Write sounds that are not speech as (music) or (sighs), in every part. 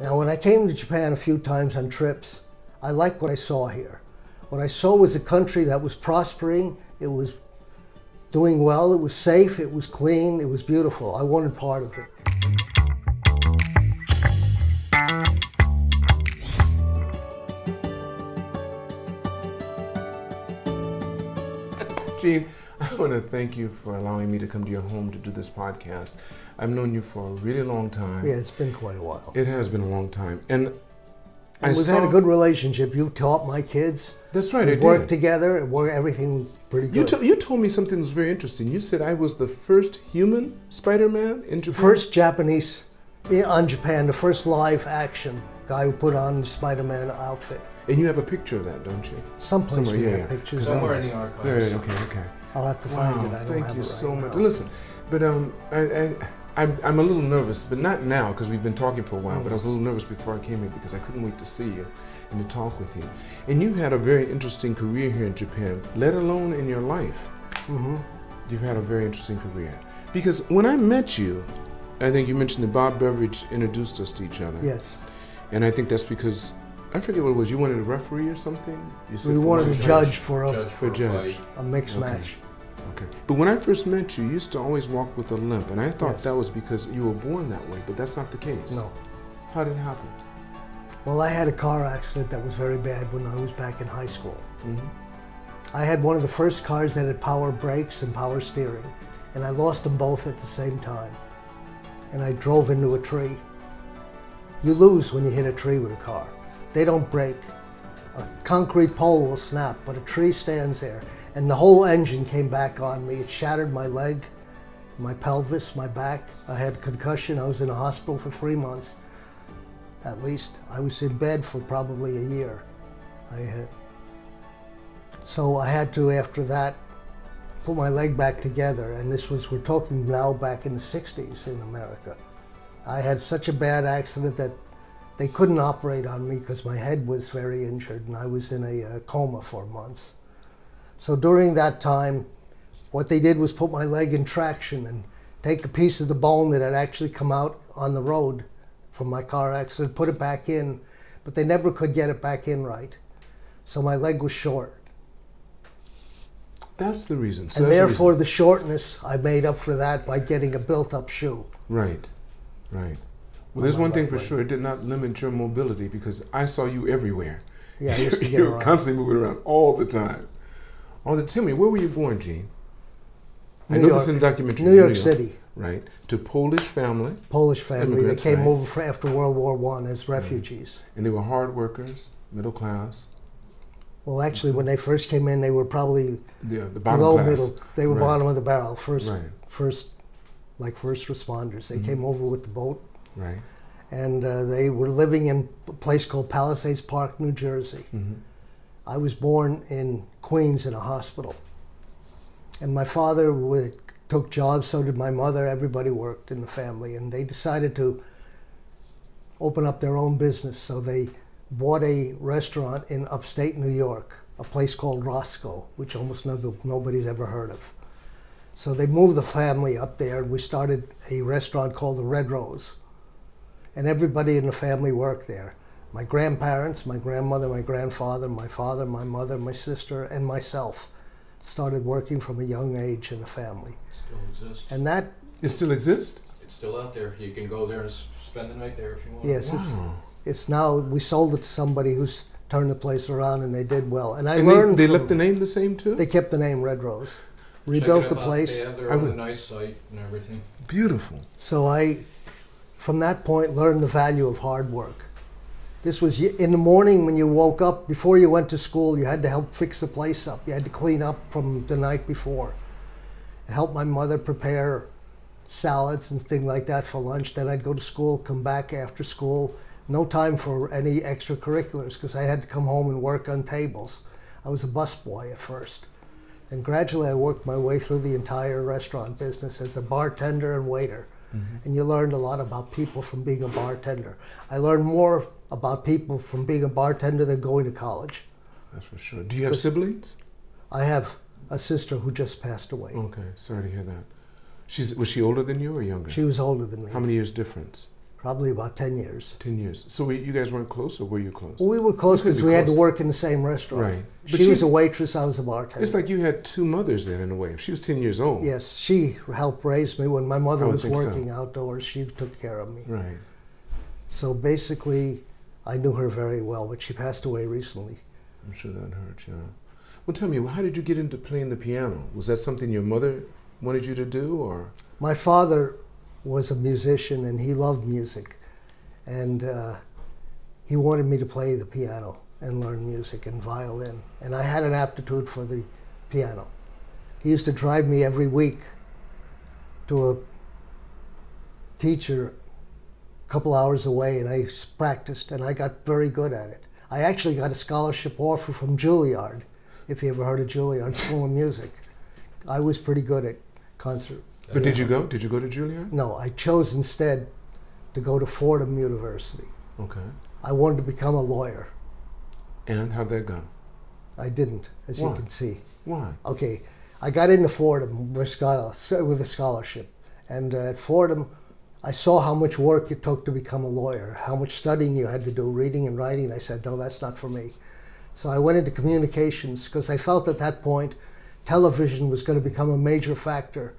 Now, when I came to Japan a few times on trips, I liked what I saw here. What I saw was a country that was prospering, it was doing well, it was safe, it was clean, it was beautiful. I wanted part of it. Gene, want to thank you for allowing me to come to your home to do this podcast. I've known you for a really long time. Yeah, it's been quite a while. It has been a long time. And, I we've saw, had a good relationship. You taught my kids. That's right, We I did. worked together. It worked, everything pretty You, good. to, you told me something that was very interesting. You said I was the first human Spider-Man in Japan. first Japanese on Japan, the first live action guy who put on the Spider-Man outfit. And you have a picture of that, don't you? Someplace Somewhere, we yeah, have yeah. pictures. Somewhere of in the archives. Yeah, yeah, okay, okay. I'll have to find Wow, it. I don't thank have you it right so now. much. Listen, but um, I, I, I'm, I'm a little nervous, but not now because we've been talking for a while. But I was a little nervous before I came here because I couldn't wait to see you and to talk with you. And you've had a very interesting career here in Japan, let alone in your life. hmm You've had a very interesting career because when I met you, I think you mentioned that Bob Beveridge introduced us to each other. Yes, And I think that's because I forget what it was. You wanted a referee or something. You we wanted a judge. judge for a, Judge For for a judge. a mixed Okay. match. Okay. But when I first met you, you used to always walk with a limp, and I thought Yes. that was because you were born that way, but that's not the case. No. How did it happen? Well, I had a car accident that was very bad when I was back in high school. hmm I had one of the first cars that had power brakes and power steering, and I lost them both at the same time. And I drove into a tree. You lose when you hit a tree with a car. They don't break. A concrete pole will snap, but a tree stands there. And the whole engine came back on me. It shattered my leg, my pelvis, my back. I had concussion. I was in a hospital for three months, at least. I was in bed for probably a year. I had, so I had to, after that, put my leg back together. And this was, we're talking now back in the 60s in America. I had such a bad accident that they couldn't operate on me because my head was very injured and I was in a uh, coma for months. So during that time, what they did was put my leg in traction and take a piece of the bone that had actually come out on the road from my car accident, put it back in, but they never could get it back in right. So my leg was short. That's the reason. So and that's the therefore, reason. the shortness, I made up for that by getting a built up shoe. right, right. Well, there's one thing for leg. sure. It did not limit your mobility because I saw you everywhere. Yeah, I used to (laughs) get you were around. constantly moving around all the time. All the tell me, where were you born, Gene? I New know York. this in the documentary. New York City, Right. To Polish family, Polish family. They came right. over for after World War One as refugees. and they were hard workers, middle class. Well, actually, when they first came in, they were probably The, the bottom low class. middle. They were Right. bottom of the barrel. First, Right, first, like first responders. They Mhm. came over with the boat, right. and uh, they were living in a place called Palisades Park, New Jersey. hmm I was born in Queens in a hospital. And my father would, took jobs, so did my mother. Everybody worked in the family. And they decided to open up their own business. So they bought a restaurant in upstate New York, a place called Roscoe, which almost no, nobody's ever heard of. So they moved the family up there, and we started a restaurant called the Red Rose. And everybody in the family worked there my grandparents, my grandmother, my grandfather, my father, my mother, my sister, and myself started working from a young age in the family. It still exists. And that, It still exists. It's still out there. You can go there and spend the night there if you want. yes, it's, Wow. it's now, we sold it to somebody who's turned the place around and they did well. And I And learned they, they left the name the same too. they kept the name Red Rose, rebuilt the place. They have their own will. nice site and everything. Beautiful. So I, from that point, learned the value of hard work. This was in the morning when you woke up, before you went to school, you had to help fix the place up. You had to clean up from the night before. And help my mother prepare salads and things like that for lunch. Then I'd go to school, come back after school. No time for any extracurriculars because I had to come home and work on tables. I was a busboy at first. And gradually I worked my way through the entire restaurant business as a bartender and waiter. Mm-hmm. And you learned a lot about people from being a bartender. I learned more about people from being a bartender than going to college. That's for sure. Do you have siblings? I have a sister who just passed away. Okay, sorry to hear that. She's was she older than you or younger? She was older than me. How many years difference? Probably about 10 years. 10 years. So we, you guys weren't close or were you close? We were close because be we had to work in the same restaurant. Right. But She she- was a waitress, I was a bartender. It's like you had two mothers then in a way. If she was 10 years old. Yes, she helped raise me when my mother was think so. working outdoors. She took care of me. Right. So basically, I knew her very well, but she passed away recently. I'm sure that hurt, yeah. Well, tell me, how did you get into playing the piano? Was that something your mother wanted you to do or? My father was a musician and he loved music. And uh, he wanted me to play the piano and learn music and violin. And I had an aptitude for the piano. He used to drive me every week to a teacher couple hours away and I practiced and I got very good at it. I actually got a scholarship offer from Juilliard, if you ever heard of Juilliard School of Music. I was pretty good at concert. But did you go? Did you go to Juilliard? No, I chose instead to go to Fordham University. Okay. I wanted to become a lawyer. And how'd that go? I didn't, as Why? you can see. Why? Okay, I got into Fordham with, with a scholarship. And uh, at Fordham, I saw how much work it took to become a lawyer, how much studying you had to do, reading and writing. I said, no, that's not for me. So I went into communications because I felt at that point television was going to become a major factor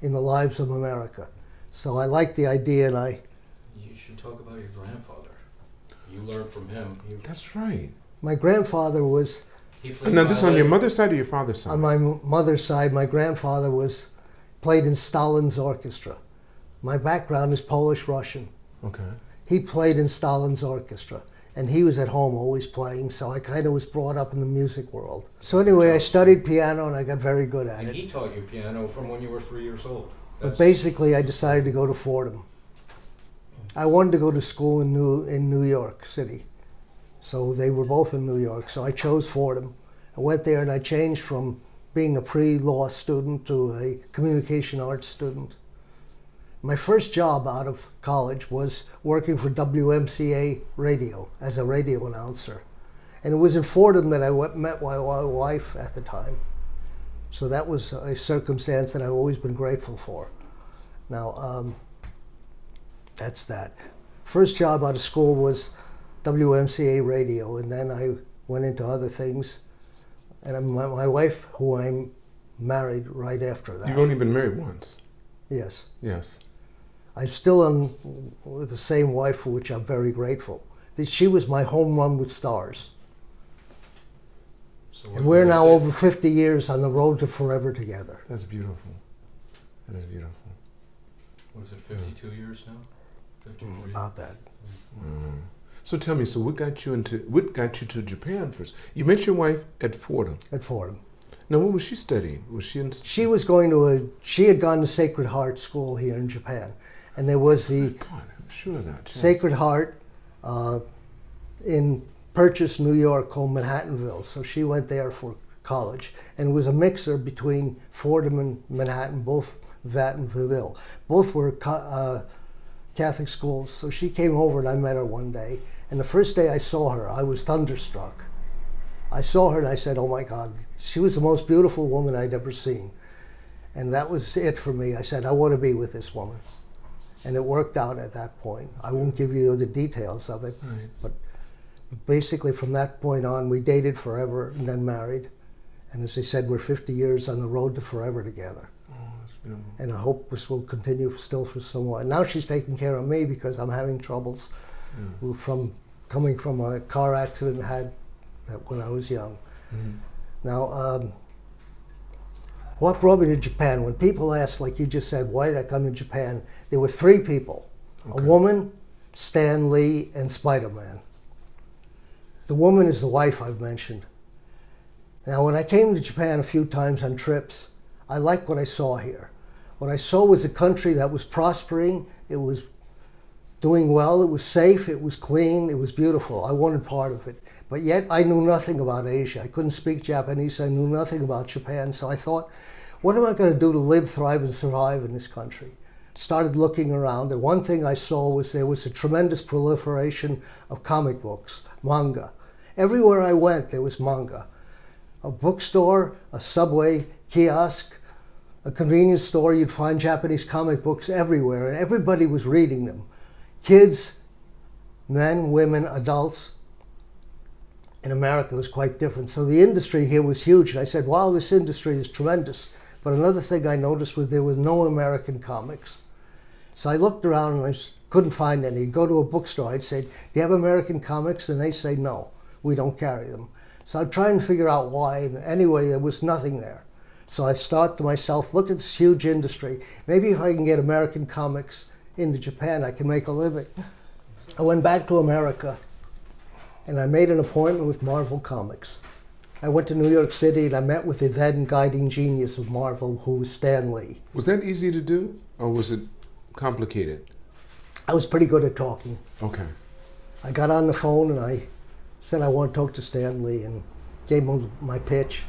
in the lives of America. So I liked the idea and I, You should talk about your grandfather. You learned from him. He, That's right. my grandfather was he played Now, this on your mother's side or your father's side? On my mother's side, my grandfather was played in Stalin's orchestra. My background is Polish Russian. okay. He played in Stalin's orchestra, and he was at home always playing. So I kind of was brought up in the music world. So anyway, I studied piano and I got very good at And it. And he taught you piano from when you were three years old. But basically, I decided to go to Fordham. I wanted to go to school in New in New York City, so they were both in New York. So I chose Fordham. I went there and I changed from being a pre-law student to a communication arts student. My first job out of college was working for WMCA Radio as a radio announcer, and it was in Fordham that I met my wife at the time. So that was a circumstance that I've always been grateful for. Now, um, that's that. First job out of school was WMCA radio, and then I went into other things. And my, my wife, who I'm married right after that. You've only been married once. yes. Yes. I'm still on with the same wife, for which I'm very grateful. She was my home run with stars. So And we're now over 50 years on the road to forever together. That's beautiful. That is beautiful. What is it, 52 years now? 53? About that. Mm. So tell me, so what got you into what got you to Japan first? You met your wife at Fordham. At Fordham. Now, what was she studying? Was she in? She was going to a, she had gone to Sacred Heart School here in Japan. And there was the God, sure that. Sacred Heart uh, in Purchase, New York, called Manhattanville. So she went there for college. And it was a mixer between Fordham and Manhattan, both Vat and Vattenville. Both were uh, Catholic schools. So she came over and I met her one day. And the first day I saw her, I was thunderstruck. I saw her and I said, Oh my God, she was the most beautiful woman I'd ever seen. And that was it for me. I said, I want to be with this woman. And it worked out at that point. I won't give you the details of it, Right. but basically from that point on, we dated forever and then married. And as I said, we're 50 years on the road to forever together. Oh. And I hope this will continue still for some while. Now she's taking care of me because I'm having troubles Yeah. from coming from a car accident I had when I was young. Mhm. Now, um, what brought me to Japan? When people ask, like you just said, why did I come to Japan? There were three people a woman, Stan Lee, and Spider Man. The woman is the wife I've mentioned. Now, when I came to Japan a few times on trips, I liked what I saw here. What I saw was a country that was prospering, it was doing well, it was safe, it was clean, it was beautiful. I wanted part of it. But yet I knew nothing about Asia. I couldn't speak Japanese, I knew nothing about Japan. So I thought, what am I going to do to live, thrive, and survive in this country? Started looking around, and one thing I saw was there was a tremendous proliferation of comic books, manga. Everywhere I went, there was manga. A bookstore, a subway, kiosk, a convenience store, you'd find Japanese comic books everywhere, and everybody was reading them. kids, men, women, adults. In America, was quite different. So the industry here was huge. And I said, wow, this industry is tremendous. But another thing I noticed was there were no American comics. So I looked around and I couldn't find any. Go to a bookstore, I'd say, Do you have American comics? And they say, No, we don't carry them. So I'd try and figure out why. And anyway, there was nothing there. So I thought to myself, look at this huge industry. Maybe if I can get American comics into Japan, I can make a living. I went back to America and I made an appointment with Marvel Comics. I went to New York City and I met with the then guiding genius of Marvel, who was Stan Lee. Was that easy to do, or was it complicated? I was pretty good at talking. Okay. I got on the phone and I said I want to talk to Stan Lee and gave him my pitch,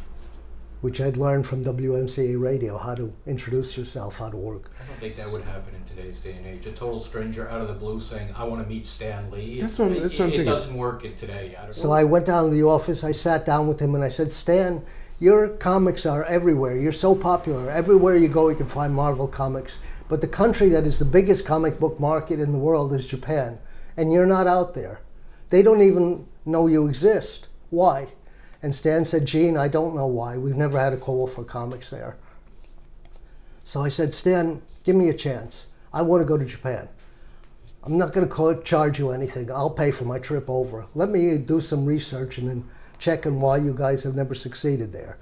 which I'd learned from WMCA radio how to introduce yourself, how to work. I don't think that would happen in today's day and age. A total stranger out of the blue saying, "I want to meet Stan Lee." That's what- it, that's what I'm it, it thinking. doesn't work in today. I don't So know. I went down to the office, I sat down with him, and I said, Stan, your comics are everywhere. You're so popular. Everywhere you go, you can find Marvel comics. But the country that is the biggest comic book market in the world is Japan, and you're not out there. They don't even know you exist. Why? And Stan said, Gene, I don't know why. We've never had a call for comics there. So I said, Stan, give me a chance. I want to go to Japan. I'm not going to charge you anything. I'll pay for my trip over. Let me do some research and then check on why you guys have never succeeded there.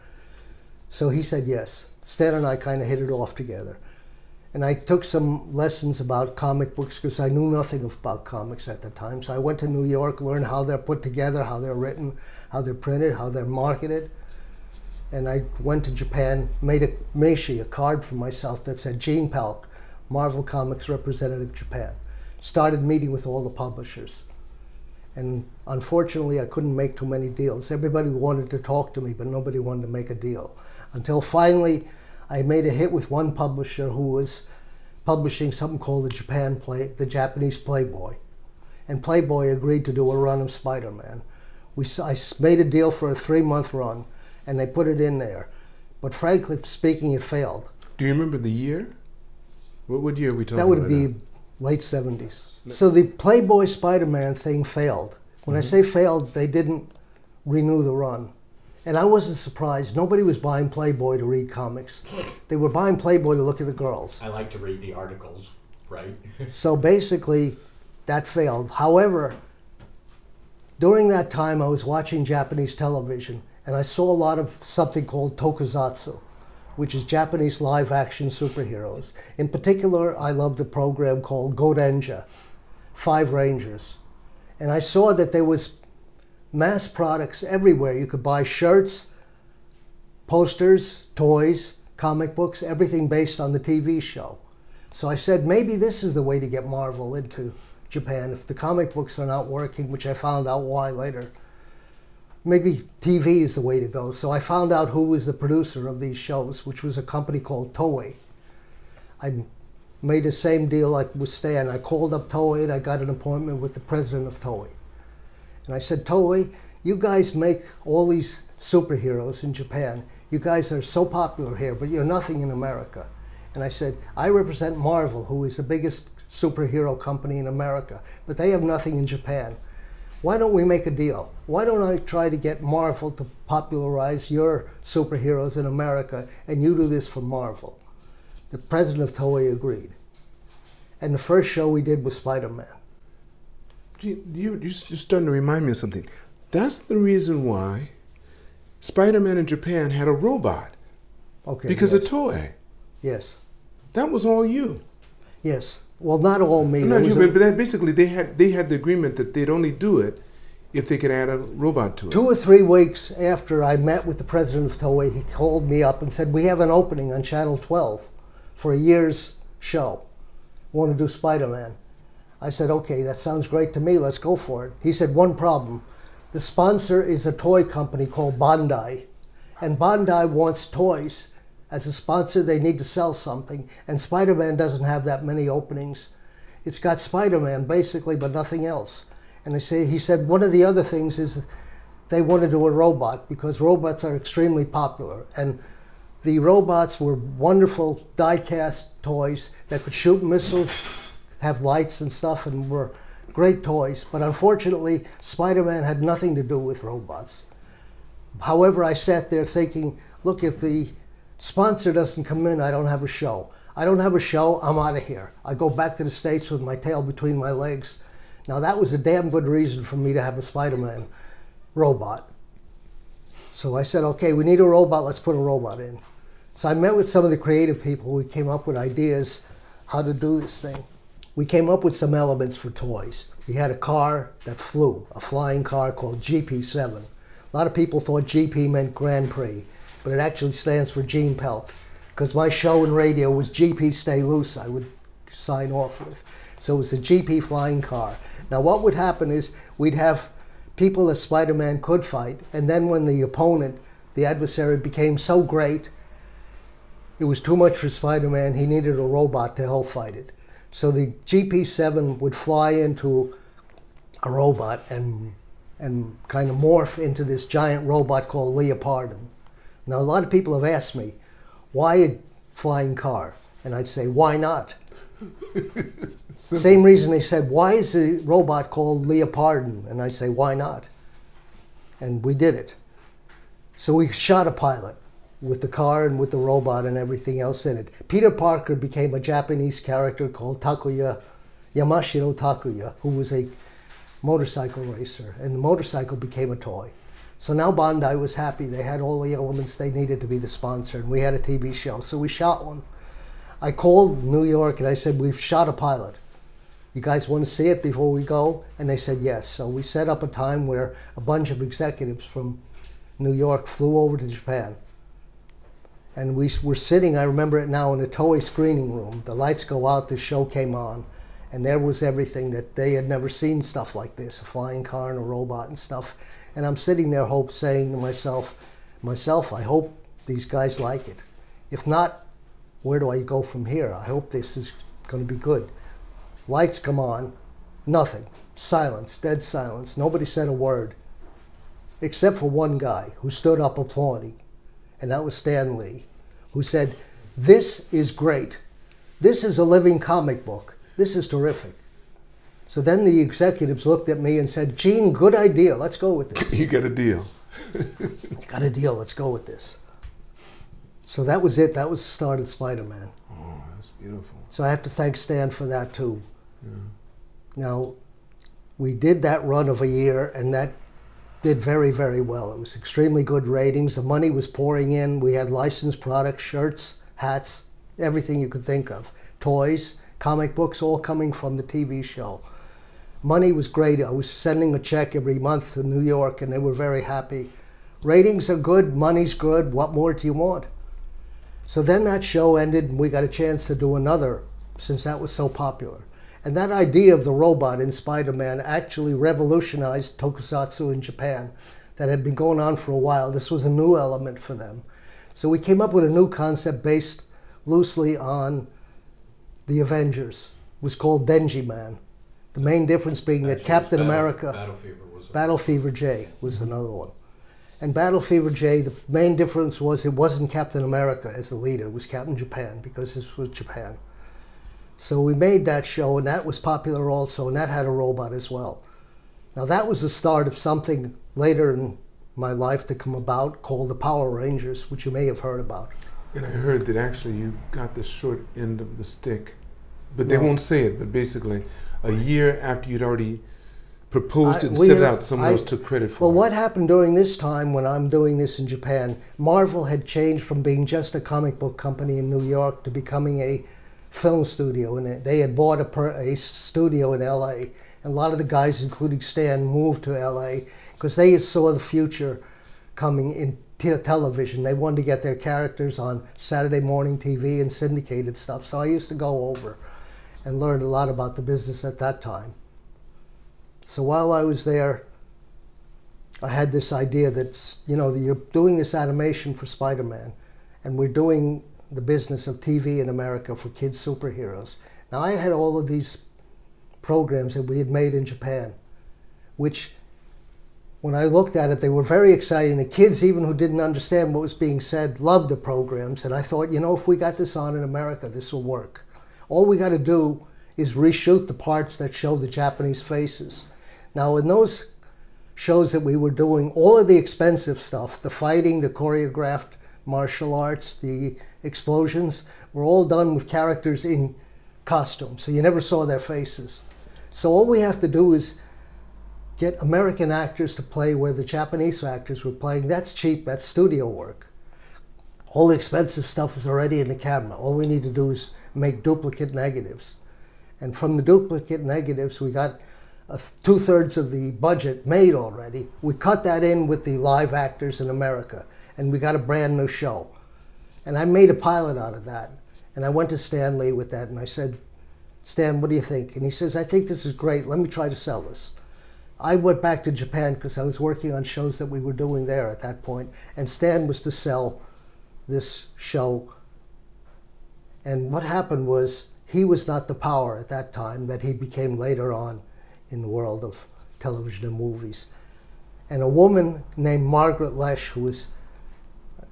So he said yes. Stan and I kind of hit it off together. And I took some lessons about comic books because I knew nothing about comics at the time. So I went to New York, learned how they're put together, how they're written, how they're printed, how they're marketed. And I went to Japan, made a meishi, a card for myself that said Gene Pelc, Marvel Comics representative Japan. Started meeting with all the publishers. And unfortunately, I couldn't make too many deals. Everybody wanted to talk to me, but nobody wanted to make a deal. Until finally, I made a hit with one publisher who was publishing something called the Japan Play, the Japanese Playboy, and Playboy agreed to do a run of Spider-Man. We I made a deal for a three-month run, and they put it in there. But frankly speaking, it failed. Do you remember the year? What, what year are we talking about? That would be now? late 70s. So the Playboy Spider Man thing failed. When I mm-hmm. say failed, they didn't renew the run. And I wasn't surprised. Nobody was buying Playboy to read comics, they were buying Playboy to look at the girls. I like to read the articles, right? (laughs) So basically, that failed. However, during that time, I was watching Japanese television and I saw a lot of something called tokusatsu, which is Japanese live action superheroes. In particular, I loved a program called Gorenger, Five Rangers. And I saw that there was mass products everywhere. You could buy shirts, posters, toys, comic books, everything based on the TV show. So I said, maybe this is the way to get Marvel into Japan. If the comic books are not working, which I found out why later, maybe TV is the way to go. So I found out who was the producer of these shows, which was a company called Toei. I made the same deal like with Stan. I called up Toei and I got an appointment with the president of Toei. And I said, Toei, you guys make all these superheroes in Japan. You guys are so popular here, but you're nothing in America. And I said, I represent Marvel, who is the biggest superhero company in America, but they have nothing in Japan. Why don't we make a deal? Why don't I try to get Marvel to popularize your superheroes in America and you do this for Marvel? The president of Toei agreed. And the first show we did was Spider Man. Gee, you, you're starting to remind me of something. That's the reason why Spider-Man in Japan had a robot Okay. because yes. of Toei. Yes. That was all you. Yes. Well, not all me. Not you, a- but, but basically they had they had the agreement that they'd only do it if they could add a robot to it. Two or three weeks after I met with the president of Toei, he called me up and said, We have an opening on Channel 12 for a year's show. Want to do Spider Man? I said, Okay, that sounds great to me. Let's go for it. He said, One problem. The sponsor is a toy company called Bandai, and Bandai wants toys. As a sponsor, they need to sell something, and Spider Man doesn't have that many openings. It's got Spider Man basically, but nothing else. And I say, he said, one of the other things is they want to do a robot because robots are extremely popular. And the robots were wonderful die cast toys that could shoot missiles have lights and stuff and were great toys. But unfortunately, Spider Man had nothing to do with robots. However, I sat there thinking, look, if the sponsor doesn't come in, I don't have a show. I don't have a show, I'm out of here. I go back to the States with my tail between my legs. Now, that was a damn good reason for me to have a Spider Man robot. So I said, okay, we need a robot, let's put a robot in. So I met with some of the creative people. We came up with ideas how to do this thing. We came up with some elements for toys. We had a car that flew, a flying car called GP7. A lot of people thought GP meant Grand Prix, but it actually stands for Gene Pelc. Because my show and radio was GP Stay Loose, I would sign off with. So it was a GP flying car. Now, what would happen is we'd have people that Spider Man could fight, and then when the opponent, the adversary, became so great, it was too much for Spider Man, he needed a robot to help fight it. So the GP 7 would fly into a robot and, and kind of morph into this giant robot called Leopardon. Now, a lot of people have asked me, why a flying car? And I'd say, why not? (laughs) Same reason they said, why is the robot called Leopardon? And I say, why not? And we did it. So we shot a pilot with the car and with the robot and everything else in it. Peter Parker became a Japanese character called Takuya, Yamashiro Takuya, who was a motorcycle racer, and the motorcycle became a toy. So now Bandai was happy. They had all the elements they needed to be the sponsor, and we had a TV show. So we shot one. I called New York and I said, We've shot a pilot. You guys want to see it before we go? And they said yes. So we set up a time where a bunch of executives from New York flew over to Japan. And we were sitting, I remember it now, in a Toei screening room. The lights go out, the show came on, and there was everything that they had never seen stuff like this a flying car and a robot and stuff. And I'm sitting there, hope, saying to myself, myself, I hope these guys like it. If not, where do I go from here? I hope this is going to be good. Lights come on, nothing. Silence, dead silence. Nobody said a word, except for one guy who stood up applauding, and that was Stan Lee, who said, This is great. This is a living comic book. This is terrific. So then the executives looked at me and said, Gene, good idea. Let's go with this. (laughs) You got a deal. (laughs) Got a deal. Let's go with this. So that was it. That was the start of Spider Man. Oh, that's beautiful. So I have to thank Stan for that too. Now, we did that run of a year, and that did very, very well. It was extremely good ratings. The money was pouring in. We had licensed products, shirts, hats, everything you could think of, toys, comic books, all coming from the TV show. Money was great. I was sending a check every month to New York, and they were very happy. Ratings are good, money's good. What more do you want? So then that show ended, and we got a chance to do another since that was so popular. And that idea of the robot in Spider Man actually revolutionized tokusatsu in Japan that had been going on for a while. This was a new element for them. So we came up with a new concept based loosely on the Avengers. It was called Denji Man. The main difference being that Captain Battle- America. Battle Fever was. Battle Fever J was mm-hmm. another one. And Battle Fever J, the main difference was it wasn't Captain America as the leader, it was Captain Japan because this was Japan. So we made that show, and that was popular also, and that had a robot as well. Now, that was the start of something later in my life to come about called the Power Rangers, which you may have heard about. And I heard that actually you got the short end of the stick, but they No. won't say it. But basically, a year after you'd already proposed I- it and set it out, someone I- else took credit for Well, it. what happened during this time when I'm doing this in Japan? Marvel had changed from being just a comic book company in New York to becoming a film studio, and they had bought a, a studio in L.A. And a lot of the guys, including Stan, moved to L.A. because they saw the future coming in te- television. They wanted to get their characters on Saturday morning TV and syndicated stuff. So I used to go over and learn a lot about the business at that time. So while I was there, I had this idea that you know you're doing this animation for Spider-Man, and we're doing the business of TV in America for kids superheroes. Now I had all of these programs that we had made in Japan, which when I looked at it, they were very exciting. The kids, even who didn't understand what was being said, loved the programs. And I thought, you know, if we got this on in America, this will work. All we got to do is reshoot the parts that show the Japanese faces. Now, in those shows that we were doing, all of the expensive stuff, the fighting, the choreographed martial arts, the explosions, were all done with characters in costume, so you never saw their faces. So all we have to do is get American actors to play where the Japanese actors were playing. That's cheap, that's studio work. All the expensive stuff is already in the camera. All we need to do is make duplicate negatives. And from the duplicate negatives, we got two thirds of the budget made already. We cut that in with the live actors in America, and we got a brand new show. And I made a pilot out of that. And I went to Stan Lee with that, and I said, Stan, what do you think? And he says, I think this is great. Let me try to sell this. I went back to Japan because I was working on shows that we were doing there at that point, and Stan was to sell this show. And what happened was he was not the power at that time that he became later on in the world of television and movies. And a woman named Margaret Loesch, who was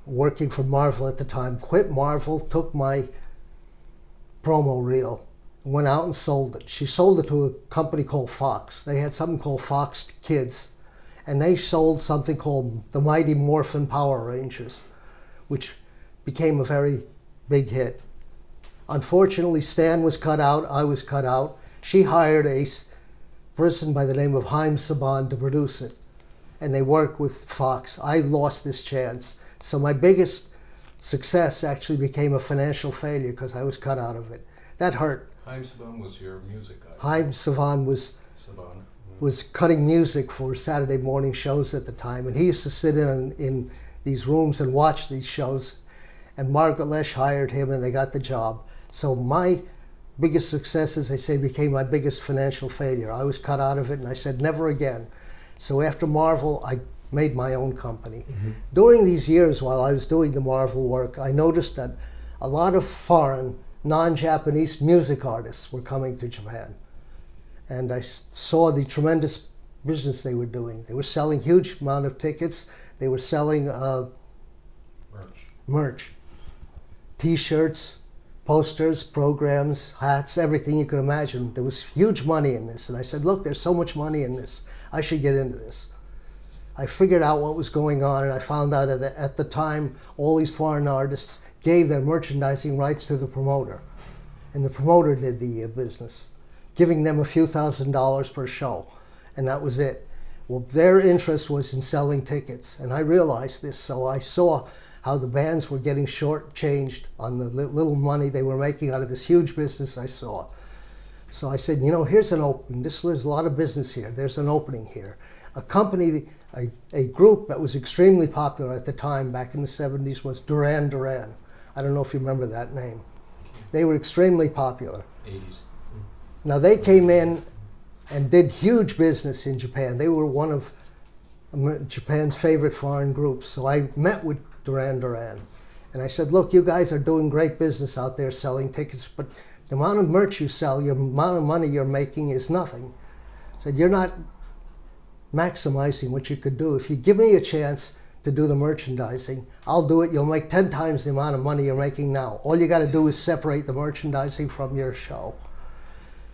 working for Marvel at the time, quit Marvel, took my promo reel, went out and sold it. She sold it to a company called Fox. They had something called Fox Kids, and they sold something called the Mighty Morphin Power Rangers, which became a very big hit. Unfortunately, Stan was cut out, I was cut out. She hired a person by the name of Haim Saban to produce it, and they worked with Fox. I lost this chance. So my biggest success actually became a financial failure because I was cut out of it. That hurt. Haim was your music guy. Haim Saban was Saban. was cutting music for Saturday morning shows at the time, and he used to sit in in these rooms and watch these shows. And Margaret Loesch hired him, and they got the job. So my biggest success, as I say, became my biggest financial failure. I was cut out of it, and I said never again. So after Marvel, I made my own company. Mm-hmm. During these years, while I was doing the Marvel work, I noticed that a lot of foreign, non Japanese music artists were coming to Japan. And I saw the tremendous business they were doing. They were selling huge amount of tickets. They were selling uh, merch. merch, T-shirts, posters, programs, hats, everything you could imagine. There was huge money in this, and I said, "Look, there's so much money in this. I should get into this." I figured out what was going on, and I found out that at the time, all these foreign artists gave their merchandising rights to the promoter, and the promoter did the uh, business, giving them a few thousand dollars per show, and that was it. Well, their interest was in selling tickets, and I realized this, so I saw how the bands were getting shortchanged on the little money they were making out of this huge business I saw. So I said, you know, here's an opening. This, there's a lot of business here. There's an opening here. A company a, a group that was extremely popular at the time back in the 70s was Duran Duran. I don't know if you remember that name. They were extremely popular. 80s. Now they came in and did huge business in Japan. They were one of um, Japan's favorite foreign groups. So I met with Duran Duran and I said, look, you guys are doing great business out there selling tickets, but the amount of merch you sell, your amount of money you're making is nothing. Said, you're not maximizing what you could do. If you give me a chance to do the merchandising, I'll do it. You'll make 10 times the amount of money you're making now. All you got to do is separate the merchandising from your show.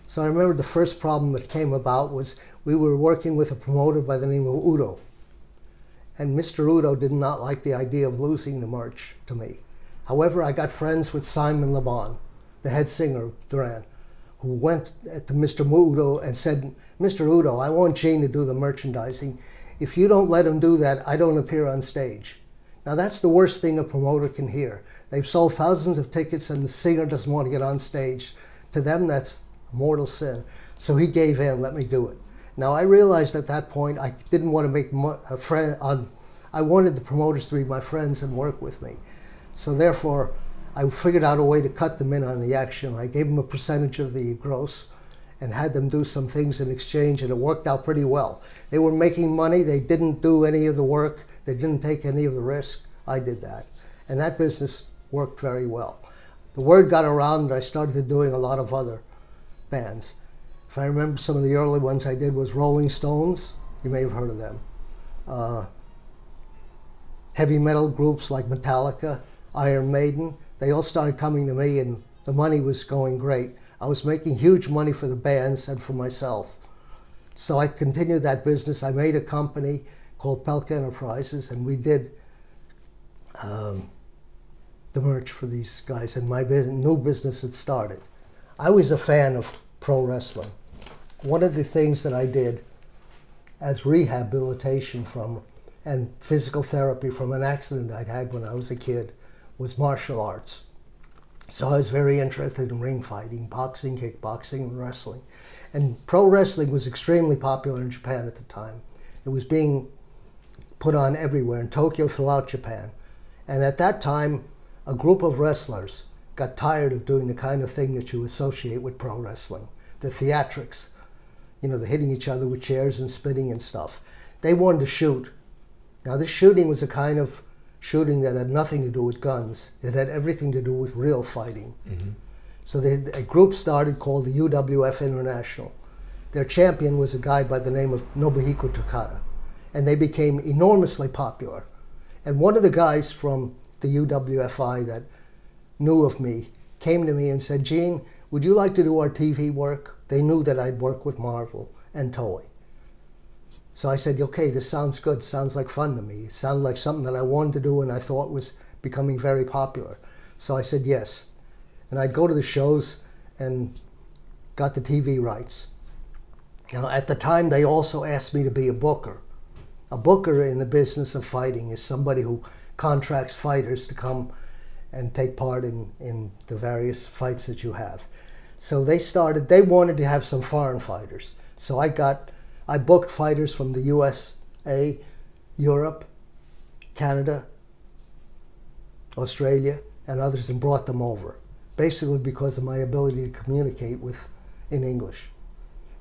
So I remember the first problem that came about was we were working with a promoter by the name of Udo. And Mr. Udo did not like the idea of losing the merch to me. However, I got friends with Simon Le Bon, the head singer Duran who went to Mr. Udo and said, Mr. Udo, I want Gene to do the merchandising. If you don't let him do that, I don't appear on stage. Now that's the worst thing a promoter can hear. They've sold thousands of tickets and the singer doesn't want to get on stage. To them, that's a mortal sin. So he gave in, let me do it. Now I realized at that point I didn't want to make a friend. Um, I wanted the promoters to be my friends and work with me. So therefore, I figured out a way to cut them in on the action. I gave them a percentage of the gross and had them do some things in exchange, and it worked out pretty well. They were making money, they didn't do any of the work, they didn't take any of the risk. I did that. And that business worked very well. The word got around, and I started doing a lot of other bands. If I remember some of the early ones I did was Rolling Stones. You may have heard of them. Uh, heavy metal groups like Metallica, Iron Maiden, they all started coming to me and the money was going great. I was making huge money for the bands and for myself. So I continued that business. I made a company called Pelc Enterprises, and we did um, the merch for these guys, and my new business had started. I was a fan of pro wrestling. One of the things that I did as rehabilitation from and physical therapy from an accident I'd had when I was a kid was martial arts. So I was very interested in ring fighting, boxing, kickboxing, and wrestling. And pro wrestling was extremely popular in Japan at the time. It was being put on everywhere in Tokyo, throughout Japan. And at that time, a group of wrestlers got tired of doing the kind of thing that you associate with pro wrestling the theatrics, you know, the hitting each other with chairs and spitting and stuff. They wanted to shoot. Now, this shooting was a kind of shooting that had nothing to do with guns, it had everything to do with real fighting. Mm-hmm. So they, a group started called the UWF International. Their champion was a guy by the name of Nobuhiko Takada, and they became enormously popular. And one of the guys from the UWFI that knew of me came to me and said, Gene, would you like to do our TV work? They knew that I'd work with Marvel and Toei. So I said, okay, this sounds good. Sounds like fun to me. It sounded like something that I wanted to do and I thought was becoming very popular. So I said yes. And I'd go to the shows and got the TV rights. Now, at the time, they also asked me to be a booker. A booker in the business of fighting is somebody who contracts fighters to come and take part in, in the various fights that you have. So they started, they wanted to have some foreign fighters. So I got, I booked fighters from the USA, Europe, Canada, Australia, and others and brought them over, basically because of my ability to communicate with in English.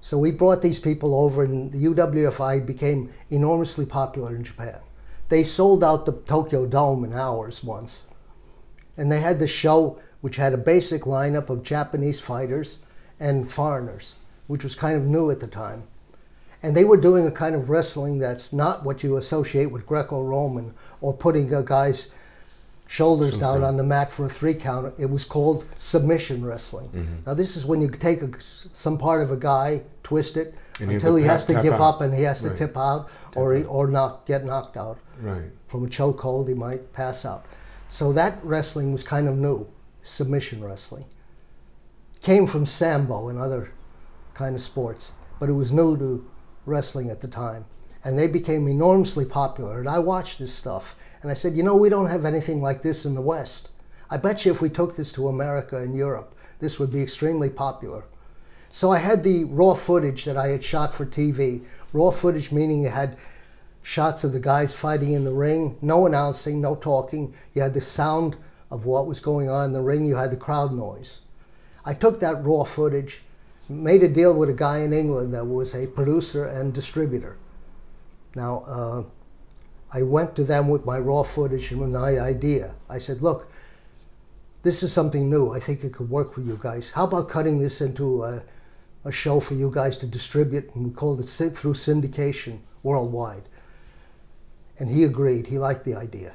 So we brought these people over, and the UWFI became enormously popular in Japan. They sold out the Tokyo Dome in hours once. And they had the show, which had a basic lineup of Japanese fighters and foreigners, which was kind of new at the time. And they were doing a kind of wrestling that's not what you associate with Greco Roman or putting a guy's shoulders down Something. on the mat for a three count. It was called submission wrestling. Mm-hmm. Now, this is when you take a, some part of a guy, twist it And until he tap- has to give out. up and he has to Right. tip out or, he, or knock, get knocked out Right. from a chokehold, he might pass out. So that wrestling was kind of new, submission wrestling. Came from sambo and other kind of sports, but it was new to wrestling at the time. And they became enormously popular. And I watched this stuff, and I said, you know, we don't have anything like this in the West. I bet you if we took this to America and Europe, this would be extremely popular. So I had the raw footage that I had shot for TV. Raw footage meaning you had shots of the guys fighting in the ring, no announcing, no talking. You had the sound of what was going on in the ring, you had the crowd noise. I took that raw footage, made a deal with a guy in England that was a producer and distributor. Now, uh, I went to them with my raw footage and my idea. I said, look, this is something new. I think it could work for you guys. How about cutting this into a, a show for you guys to distribute? And we called it through syndication worldwide. And he agreed. He liked the idea.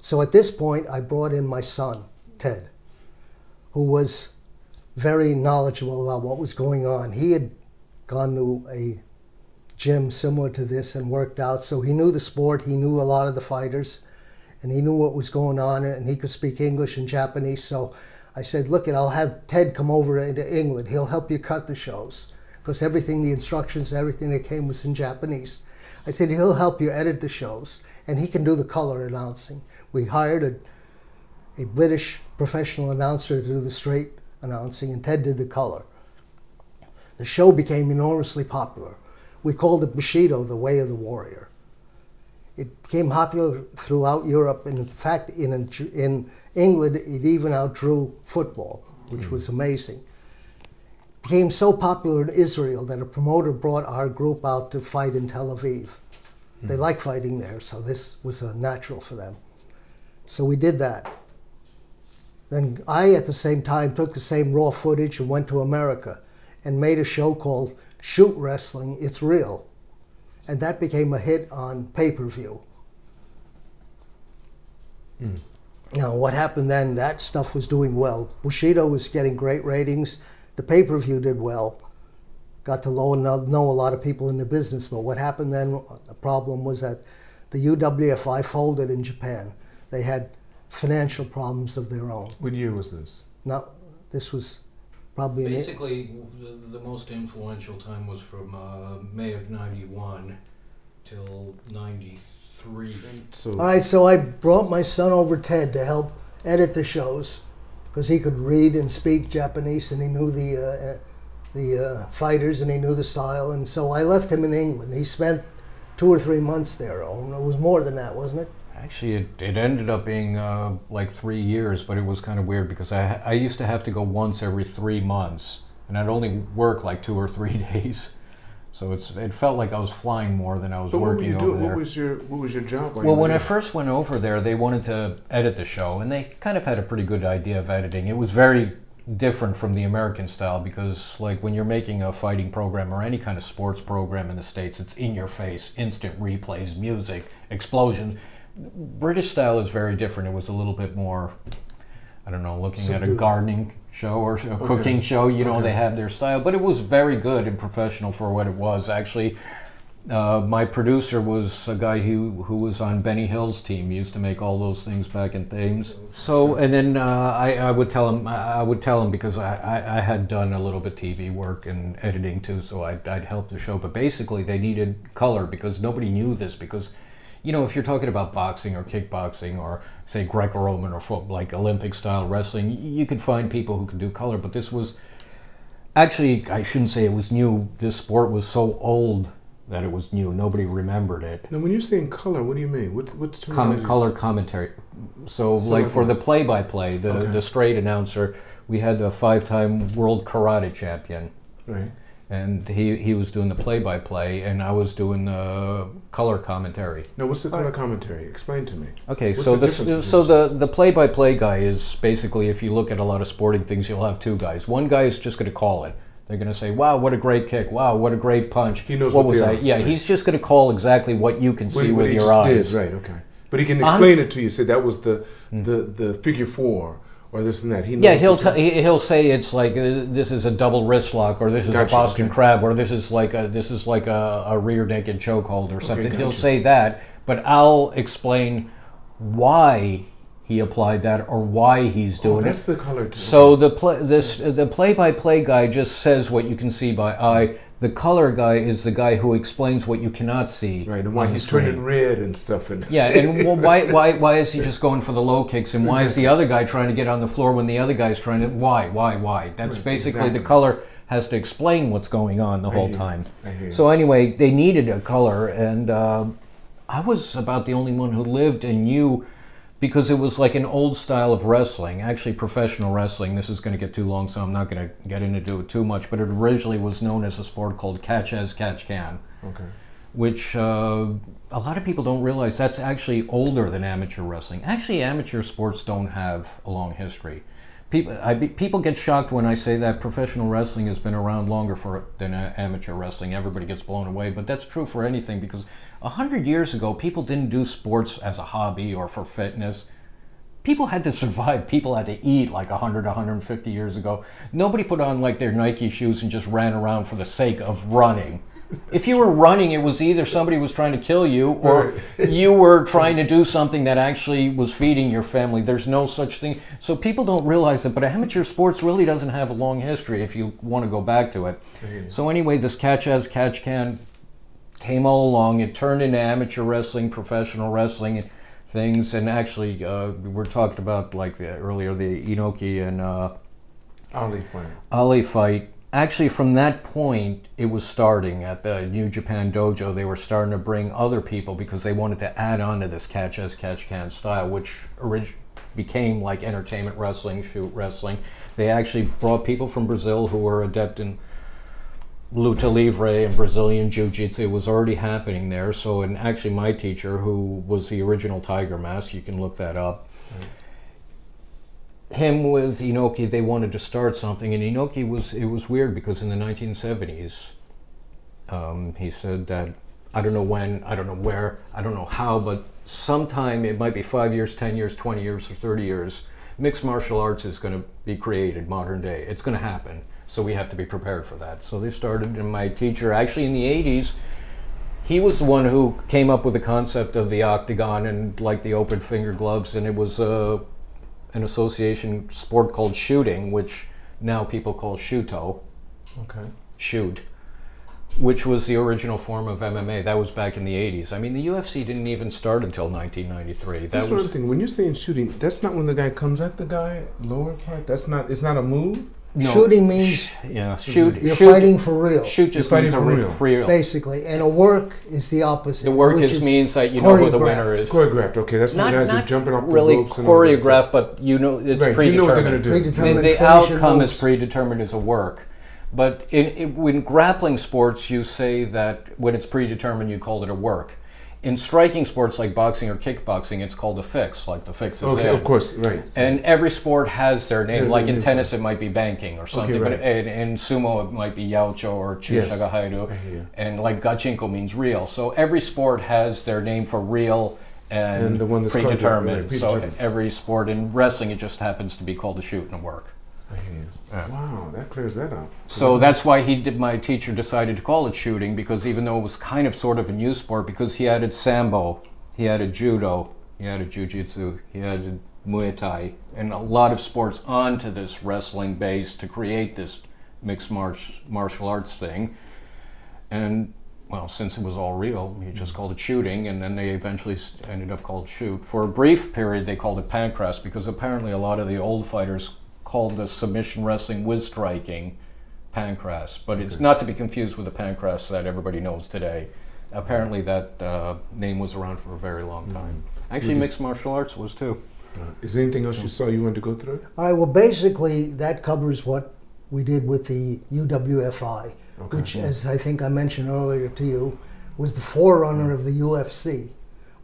So at this point, I brought in my son, Ted, who was very knowledgeable about what was going on. He had gone to a gym similar to this and worked out, so he knew the sport, he knew a lot of the fighters, and he knew what was going on, and he could speak English and Japanese. So I said, Look, it, I'll have Ted come over into England. He'll help you cut the shows because everything, the instructions, everything that came was in Japanese. I said, He'll help you edit the shows, and he can do the color announcing. We hired a, a British professional announcer to do the straight announcing, and Ted did the color. The show became enormously popular. We called it Bushido, the Way of the Warrior. It became popular throughout Europe, and in fact, in, in England, it even outdrew football, which hmm. was amazing. became so popular in Israel that a promoter brought our group out to fight in Tel Aviv. They hmm. like fighting there, so this was a natural for them. So we did that. Then I, at the same time, took the same raw footage and went to America and made a show called Shoot Wrestling It's Real. And that became a hit on pay per view. Hmm. Now, what happened then, that stuff was doing well. Bushido was getting great ratings. the pay per view did well. Got to know, know a lot of people in the business, but what happened then, the problem was that the UWFI folded in Japan. They had financial problems of their own. What year was this? Now, this was probably Basically, the, the most influential time was from uh, May of '91 till '93. So All right, so I brought my son over Ted to help edit the shows because he could read and speak Japanese and he knew the uh, uh, the uh, fighters and he knew the style. And so I left him in England. He spent two or three months there. Oh, it was more than that, wasn't it? Actually, it, it ended up being uh, like three years, but it was kind of weird because I, I used to have to go once every three months, and I'd only work like two or three (laughs) days. So it's it felt like I was flying more than I was but what were working you over doing? there. What was your What was your job? Well, when I first went over there, they wanted to edit the show, and they kind of had a pretty good idea of editing. It was very different from the American style because, like, when you're making a fighting program or any kind of sports program in the States, it's in your face, instant replays, music, explosions. British style is very different. It was a little bit more, I don't know, looking at a gardening show or a cooking show, you know, Okay. they have their style, but it was very good and professional for what it was. Actually, uh, my producer was a guy who, who was on Benny Hill's team. He used to make all those things back in Thames. So, and then uh, I, I would tell him, I I would tell him because I, I, I had done a little bit TV work and editing too, so I'd, I'd help the show. But basically, they needed color because nobody knew this. Because, you know, if you're talking about boxing or kickboxing or say Greco-Roman or fo- like Olympic style wrestling, you could find people who can do color. But this was actually, I shouldn't say it was new. This sport was so old that it was new. Nobody remembered it. Now, when you're saying color, what do you mean? What What's Comment, color commentary. So, So like like for what? the play-by-play, the Okay. the straight announcer, we had the five-time world karate champion, Right. And he he was doing the play-by-play, and I was doing the color commentary. Now, what's the color commentary? Explain to me. Okay, What's so the the, so the the play-by-play guy is basically if you look at a lot of sporting things, you'll have two guys. One guy is just going to call it. They're going to say, "Wow, what a great kick! Wow, what a great punch!" He knows what, what was that? are, Yeah, right. he's just going to call exactly what you can What, see what with he your just eyes. did, right? Okay. But he can I'm- explain it to you. Say that was the hmm. the the figure four or this and that. He knows Yeah, he'll t- he- he'll say it's like uh, this is a double wrist lock, or this is Gotcha, a Boston okay. crab, or this is like a this is like a, a rear naked chokehold or something. He'll say that, but I'll explain why he applied that or why he's Oh, doing that's it. the color. Too. So the play, this the play-by-play guy just says what you can see by eye. The color guy is the guy who explains what you cannot see. right, and why he's screen. turning red and stuff. And Yeah, and (laughs) well, why, why, why is he just going for the low kicks, and why is the other guy trying to get on the floor when the other guy's trying to? Why, why, why? That's Right, basically exactly. the color has to explain what's going on the whole time. I hear you. So anyway, they needed a color, and uh, I was about the only one who lived and knew because it was like an old style of wrestling, actually professional wrestling. This is going to get too long, so I'm not going to get into it too much. But it originally was known as a sport called catch as catch can okay. which uh, a lot of people don't realize that's actually older than amateur wrestling. Actually, amateur sports don't have a long history. People, I, people get shocked when I say that professional wrestling has been around longer for than amateur wrestling. Everybody gets blown away, but that's true for anything because a hundred years ago, people didn't do sports as a hobby or for fitness. People had to (laughs) survive. People had to eat like 100 150 years ago. Nobody put on like their nike shoes and just ran around for the sake of running if you were running it was either somebody was trying to kill you or you were trying to do something that actually was feeding your family there's no such thing so people don't realize it but amateur sports really doesn't have a long history if you want to go back to it so anyway this catch as catch can came all along. It turned into amateur wrestling, professional wrestling, and things. And actually, uh, we're talking about like the, earlier the Inoki and uh, Ali fight. Ali fight. Actually, from that point, it was starting at the New Japan Dojo. They were starting to bring other people because they wanted to add on to this catch as catch can style, which orig- became like entertainment wrestling, shoot wrestling. They actually brought people from Brazil who were adept in luta livre and Brazilian jiu-jitsu It was already happening there. So, and actually, my teacher, who was the original Tiger Mask, you can look that up. Him with Inoki, they wanted to start something, and Inoki was it was weird because in the 1970s, um, he said that I don't know when, I don't know where, I don't know how, but sometime it might be five years, ten years, twenty years, or thirty years. Mixed martial arts is going to be created modern day. It's going to happen. So we have to be prepared for that. So they started, and my teacher, actually in the 80s, he was the one who came up with the concept of the octagon and like the open finger gloves, and it was uh, an association sport called shooting, which now people call shooto, Okay. shoot, which was the original form of MMA. That was back in the 80s. I mean, the UFC didn't even start until 1993. That That's what I'm thinking. When you're saying shooting, that's not when the guy comes at the guy lower part. That's not. It's not a move. No, Shooting means yeah, shoot. you're shoot, fighting for real, Shoot just You're means a fighting for real. real. basically, and a work is the opposite. The work which is means that you know who the winner is. Choreographed. Okay, that's when Not, the guys are jumping off the really ropes and all that stuff. choreographed, but you know it's Right, you predetermined. know what they're gonna do. The, Predetermined the finishing outcome is predetermined as a work. But in, in, when grappling sports, you say that when it's predetermined, you call it a work. In striking sports like boxing or kickboxing, it's called a fix, like the fix is Okay, in. of course, right. And every sport has their name. Yeah, like yeah, in yeah. tennis, it might be banking or something. right. But in, in sumo, it might be yaocho or chushagahaido. Yes, chushagahaidu. I hear you. And like gachinko means real. So every sport has their name for real and, And the one that's predetermined. right, predetermined. So every sport in wrestling, it just happens to be called a shoot and a work. Wow, that clears that up. So that's why he did. My teacher decided to call it shooting because even though it was kind of sort of a new sport, because he added sambo, he added judo, he added jujitsu, he added muay thai, and a lot of sports onto this wrestling base to create this mixed march, martial arts thing. And well, since it was all real, he just called it shooting, and then they eventually ended up called shoot. For a brief period, they called it pancras because apparently a lot of the old fighters called the submission wrestling with striking pancras, but it's not to be confused with the pancras that everybody knows today. Apparently, that uh, name was around for a very long time. Actually, Mhm. mixed martial arts was too. Uh, is there anything else you saw you wanted to go through? All right. Well, basically, that covers what we did with the UWFI, Okay. which, as I think I mentioned earlier to you, was the forerunner of the UFC,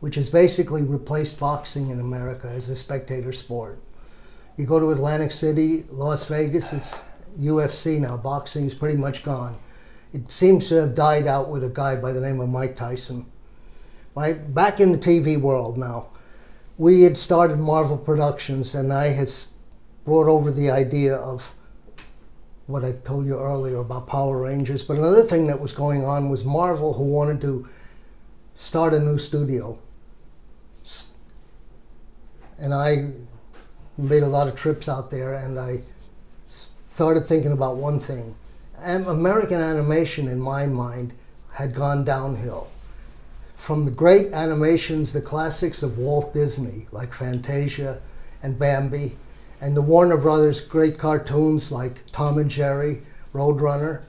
which has basically replaced boxing in America as a spectator sport. You go to Atlantic City, Las Vegas, it's UFC now. Boxing is pretty much gone. It seems to have died out with a guy by the name of Mike Tyson. Right back in the TV world now, we had started Marvel Productions, and I had brought over the idea of what I told you earlier about Power Rangers. But another thing that was going on was Marvel, who wanted to start a new studio. And I made a lot of trips out there, and I started thinking about one thing. American animation, in my mind, had gone downhill. From the great animations, the classics of Walt Disney, like Fantasia and Bambi, and the Warner Brothers great cartoons like Tom and Jerry, Roadrunner,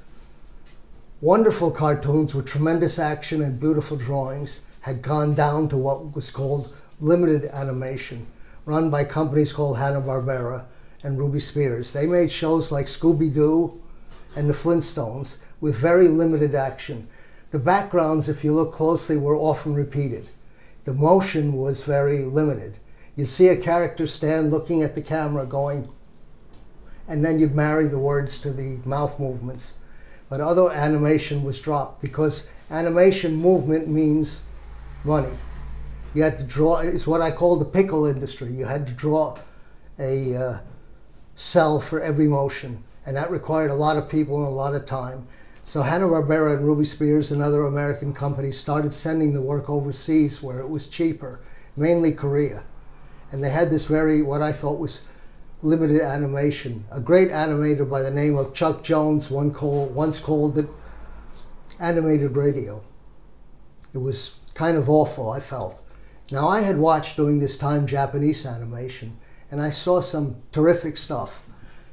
wonderful cartoons with tremendous action and beautiful drawings, had gone down to what was called limited animation, run by companies called Hanna-Barbera and Ruby Spears. They made shows like Scooby-Doo and the Flintstones with very limited action. The backgrounds, if you look closely, were often repeated. The motion was very limited. You'd see a character stand looking at the camera going, and then you'd marry the words to the mouth movements. But other animation was dropped because animation movement means money. You had to draw, it's what I call the pickle industry. You had to draw a uh, cel for every motion, and that required a lot of people and a lot of time. So Hanna-Barbera and Ruby Spears and other American companies started sending the work overseas where it was cheaper, mainly Korea. And they had this very, what I thought was limited animation. A great animator by the name of Chuck Jones one call, once called it animated radio. It was kind of awful, I felt. Now, I had watched during this time Japanese animation, and I saw some terrific stuff.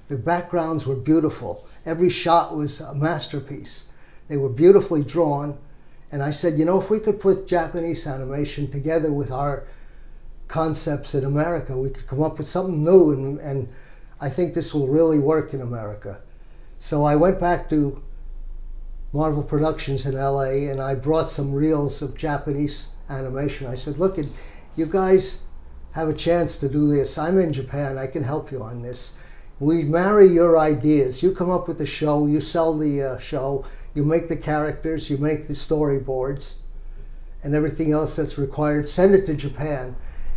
The backgrounds were beautiful. Every shot was a masterpiece. They were beautifully drawn. And I said, you know, if we could put Japanese animation together with our concepts in America, we could come up with something new, and, and I think this will really work in America. So I went back to Marvel Productions in LA and I brought some reels of Japanese animation. I said, look, you guys have a chance to do this. I'm in Japan, I can help you on this. We marry your ideas. You come up with the show, you sell the uh, show, you make the characters, you make the storyboards, and everything else that's required. Send it to Japan,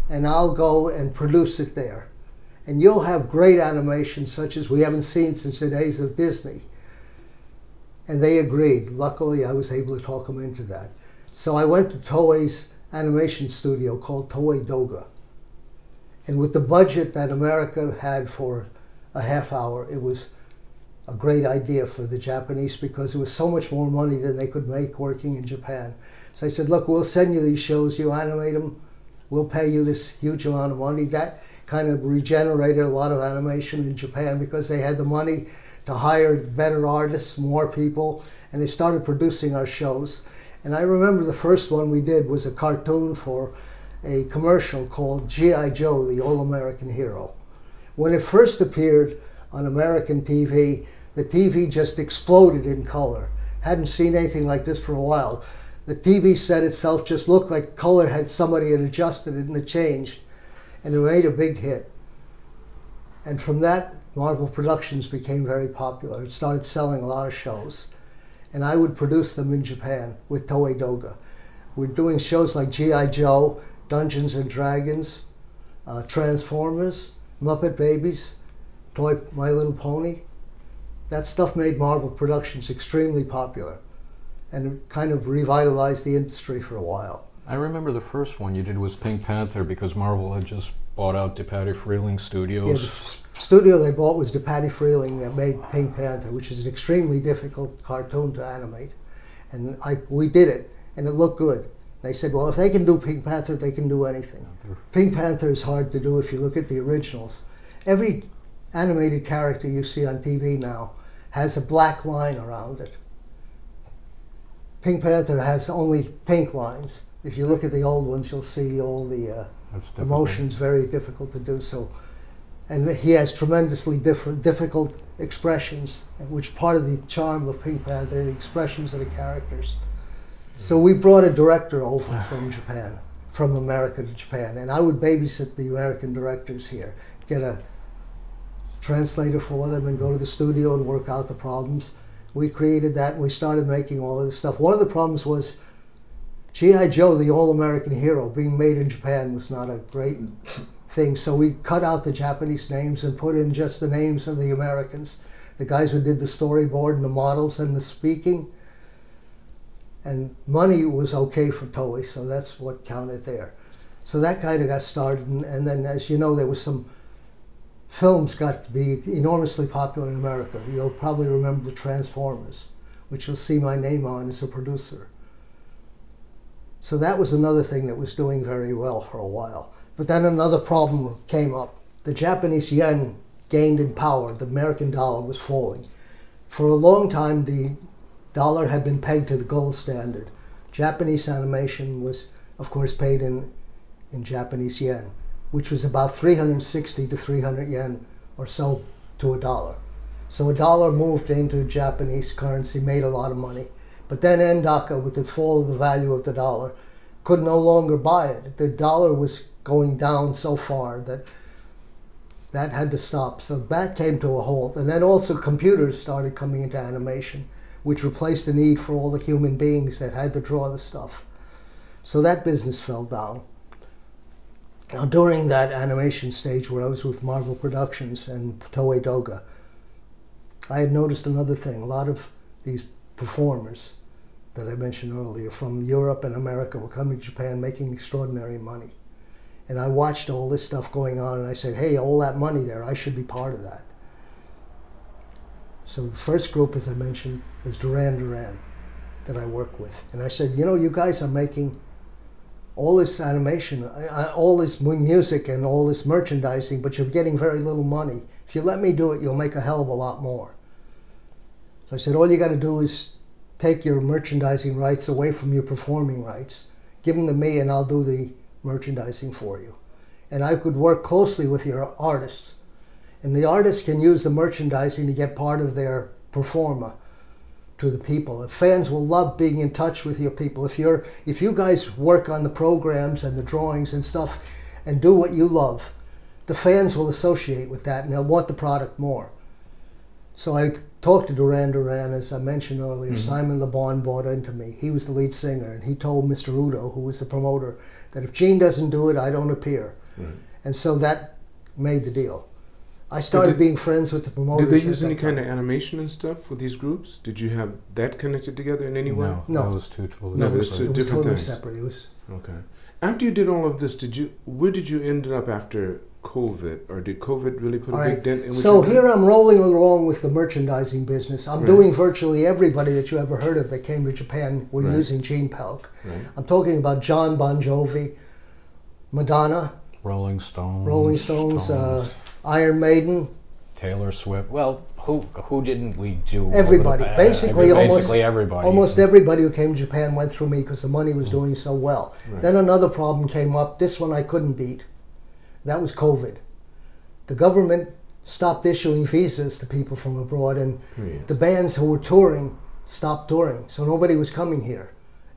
and I'll go and produce it there. and you'll have great animation such as we haven't seen since the days of Disney. And they agreed. Luckily, I was able to talk them into that. So I went to Toei's animation studio called Toei Doga. And with the budget that America had for a half hour, it was a great idea for the Japanese because it was so much more money than they could make working in Japan. So I said, look, we'll send you these shows, you animate them, we'll pay you this huge amount of money. That kind of regenerated a lot of animation in Japan because they had the money to hire better artists, more people, and they started producing our shows. And I remember the first one we did was a cartoon for a commercial called G.I. Joe, the All American Hero. When it first appeared on American TV, the TV just exploded in color. Hadn't seen anything like this for a while. The TV set itself just looked like color had somebody had adjusted it and it changed. And it made a big hit. And from that, Marvel Productions became very popular. It started selling a lot of shows. And I would produce them in Japan with Toei Doga. We're doing shows like G.I. Joe, Dungeons and Dragons, uh, Transformers, Muppet Babies, Toy My Little Pony. That stuff made Marvel Productions extremely popular and kind of revitalized the industry for a while. I remember the first one you did was Pink Panther because Marvel had just bought out DePatie Freleng Studios. Yeah, the f- studio they bought was DePatie Freleng that made Pink Panther, which is an extremely difficult cartoon to animate. And I, we did it, and it looked good. They said, well, if they can do Pink Panther, they can do anything. Pink Panther is hard to do if you look at the originals. Every animated character you see on TV now has a black line around it. Pink Panther has only pink lines. If you look at the old ones, you'll see all the uh, That's the motion's very difficult to do. So, and he has tremendously different, difficult expressions, which part of the charm of Pink Panther, the expressions of the characters. So we brought a director over (sighs) from Japan, from America to Japan, and I would babysit the American directors here, get a translator for them, and go to the studio and work out the problems. We created that, and we started making all of this stuff. One of the problems was G.I. Joe, the all American hero, being made in Japan was not a great thing. So we cut out the Japanese names and put in just the names of the Americans, the guys who did the storyboard and the models and the speaking. And money was okay for Toei, so that's what counted there. So that kind of got started, and, and then, as you know, there was some films got to be enormously popular in America. You'll probably remember the Transformers, which you'll see my name on as a producer. So that was another thing that was doing very well for a while. But then another problem came up. The Japanese yen gained in power, the American dollar was falling. For a long time, the dollar had been pegged to the gold standard. Japanese animation was, of course, paid in, in Japanese yen, which was about 360 to 300 yen or so to a dollar. So a dollar moved into Japanese currency, made a lot of money. But then Endaka, with the fall of the value of the dollar, could no longer buy it. The dollar was going down so far that that had to stop. So that came to a halt. And then also computers started coming into animation, which replaced the need for all the human beings that had to draw the stuff. So that business fell down. Now, during that animation stage where I was with Marvel Productions and Toei Doga, I had noticed another thing. A lot of these performers that I mentioned earlier from Europe and America were coming to Japan making extraordinary money. And I watched all this stuff going on and I said, hey, all that money there, I should be part of that. So the first group, as I mentioned, was Duran Duran that I work with. And I said, you know, you guys are making all this animation, I- I- all this music and all this merchandising, but you're getting very little money. If you let me do it, you'll make a hell of a lot more. So I said, all you got to do is take your merchandising rights away from your performing rights, give them to me, and I'll do the merchandising for you. And I could work closely with your artists. And the artists can use the merchandising to get part of their performer to the people. And fans will love being in touch with your people. If you're if you guys work on the programs and the drawings and stuff and do what you love, the fans will associate with that and they'll want the product more. So I talked to Duran Duran, as I mentioned earlier. Mm-hmm. Simon Le Bon bought into me. He was the lead singer, and he told Mr. Udo, who was the promoter, that if Gene doesn't do it, I don't appear. Right. And so that made the deal. I started did- being friends with the promoters. Did they use that any kind of animation and stuff with these groups? Did you have that connected together in any way? No, No. that was two totally No, it was, it's different. two it was different totally things. separate. It was Okay. After you did all of this, did you where did you end up after COVID, or did COVID really put All a right. big dent in? what So here I'm rolling along with the merchandising business. I'm Right. doing virtually everybody that you ever heard of that came to Japan were Right. using Gene Pelc. Right. I'm talking about Jon Bon Jovi, Madonna, Rolling Stones. Rolling Stones, uh, Iron Maiden, Taylor Swift. Well, who who didn't we do? over the Everybody. pa- Basically, every- almost- basically everybody. Almost everybody who came to Japan went through me because the money was doing so well. Right. Then another problem came up. This one I couldn't beat. That was COVID. The government stopped issuing visas to people from abroad, and the bands who were touring stopped touring, so nobody was coming here.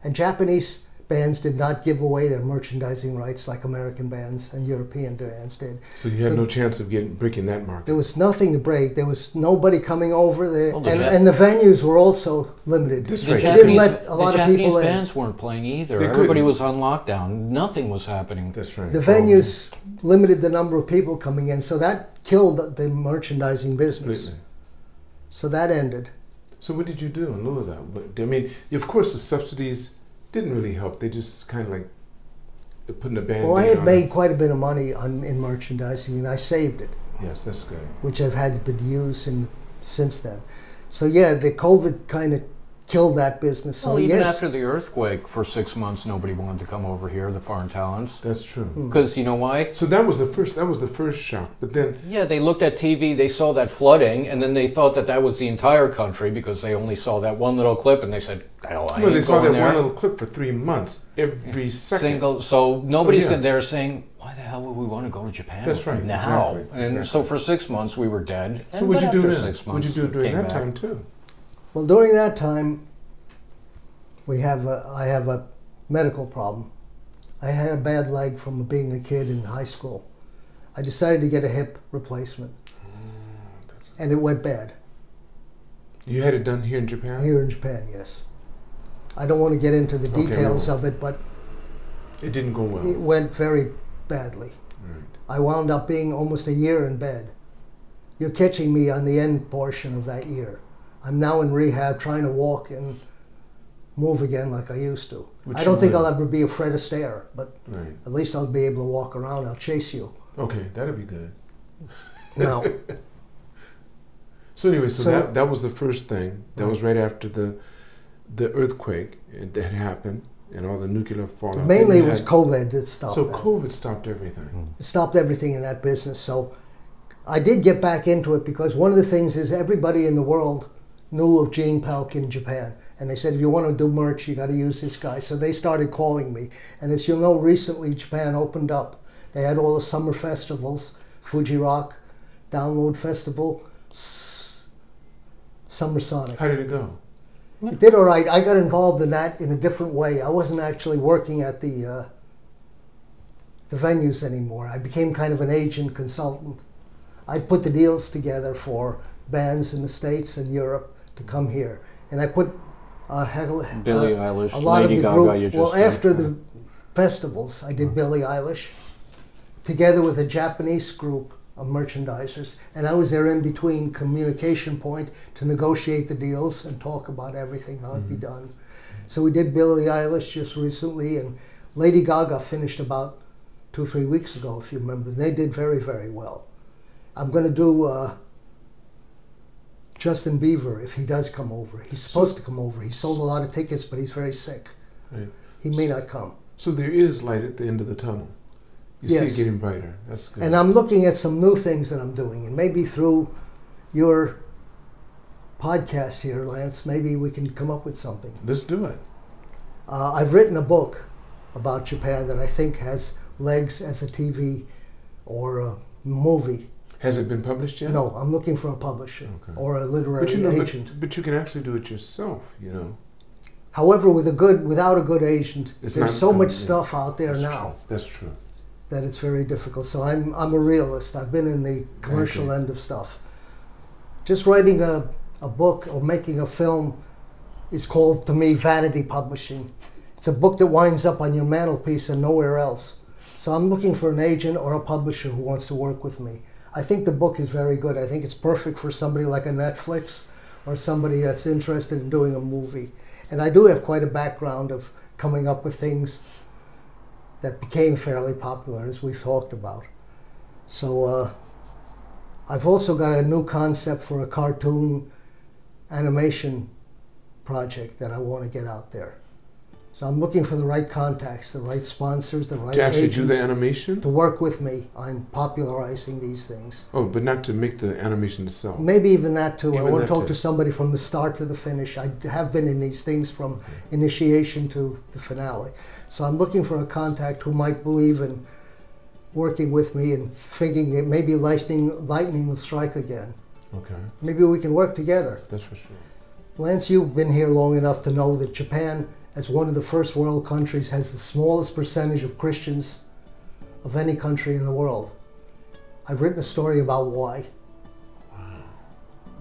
And Japanese bands did not give away their merchandising rights like American bands and European bands did. So you had So- no chance of getting breaking that market. There was nothing to break. There was nobody coming over there, Well, the and, Jap- and the venues were also limited. That's The right. They They didn't Japanese, let a lot of Japanese people in. bands weren't playing either. They Everybody couldn't. was on lockdown. Nothing was happening. That's right. The venues limited the number of people coming in, so that killed the- the merchandising business. Completely. So that ended. So what did you do in lieu of that? I mean, of course, the subsidies didn't really help. They just kind of like putting a band. Well, I had made quite a bit of money on in merchandising, and I saved it, Yes, that's good. which I've had been used in since then. So yeah, the COVID kind of killed that business. So well, even yes, after the earthquake, for six months, nobody wanted to come over here. The foreign talents, That's true. Hmm. because you know why? So that was the first. That was the first shock. But then, Yeah, they looked at TV, they saw that flooding, and then they thought that that was the entire country because they only saw that one little clip, and they said, "Hell, I no, ain't they saw that there." one little clip for three months, every second. Single, so nobody's yeah. gonna there saying, "Why the hell would we want to go to Japan?" That's right, Now, exactly, and exactly. so for six months we were dead. So and what'd you do after then? Six What'd you months, do during that back. time too? Well during that time, we have a, I have a medical problem. I had a bad leg from being a kid in high school. I decided to get a hip replacement, mm, and it went bad. You had it done here in Japan. Here in Japan, yes. I don't want to get into the Okay, details well- of it, but It didn't go well. it went very badly. right. I wound up being almost a year in bed. You're catching me on the end portion of that year. I'm now in rehab trying to walk and move again like I used to. Which I don't think will. I'll ever be a Fred Astaire, but Right. at least I'll be able to walk around. I'll chase you. Okay, that'd be good. (laughs) Now, So anyway, so, So- that that was the first thing. That Right. was right after the the earthquake that happened and all the nuclear fallout. mainly it was COVID that stopped So that. COVID stopped everything. Hmm. It stopped everything in that business. So I did get back into it because one of the things is everybody in the world knew of Gene Pelc in Japan. And they said, if you want to do merch, you got to use this guy. So they started calling me. And as you know, recently Japan opened up. They had all the summer festivals, Fuji Rock, Download Festival, S- Summer Sonic. How did it go? It did all right. I got involved in that in a different way. I wasn't actually working at the uh, the venues anymore. I became kind of an agent consultant. I'd put the deals together for bands in the states and Europe to come here, and I put uh, Billie uh, Eilish, a lot Lady of the Gaga, group. you just well, after the festivals, I did Billie Eilish together with a Japanese group of merchandisers, and I was there in between communication point to negotiate the deals and talk about everything how it'd be done. So we did Billie Eilish just recently, and Lady Gaga finished about two three weeks ago, if you remember. They did very very well. I'm going to do. Uh, Justin Bieber, if he does come over, he's supposed to come over. He sold a lot of tickets, but he's very sick. Right. He may not come. So there is light at the end of the tunnel. You see Yes. it getting brighter. That's good. And I'm looking at some new things that I'm doing, and maybe through your podcast here, Lance, maybe we can come up with something. Let's do it. Uh, I've written a book about Japan that I think has legs as a TV or a movie. Has it been published yet? No, I'm looking for a publisher Okay. or a literary But you know, agent. but, but you can actually do it yourself. You know. However, with a good, without a good agent, It's there's so much stuff out there That's now True. That's true. that it's very difficult. So I'm I'm a realist. I've been in the commercial Okay. end of stuff. Just writing a, a book or making a film is called to me vanity publishing. It's a book that winds up on your mantelpiece and nowhere else. So I'm looking for an agent or a publisher who wants to work with me. I think the book is very good. I think it's perfect for somebody like a Netflix or somebody that's interested in doing a movie. And I do have quite a background of coming up with things that became fairly popular, as we've talked about. So uh, I've also got a new concept for a cartoon animation project that I want to get out there. So I'm looking for the right contacts, the right sponsors, the right To actually do the animation? to work with me on popularizing these things. Oh, but not to make the animation itself. Maybe even that too. I want to talk too. to somebody from the start to the finish. I have been in these things from initiation to the finale. So I'm looking for a contact who might believe in working with me and thinking that maybe lightning, lightning will strike again. Okay, Maybe we can work together. that's for sure. Lance, you've been here long enough to know that Japan, as one of the first world countries, has the smallest percentage of Christians of any country in the world. I've written a story about why.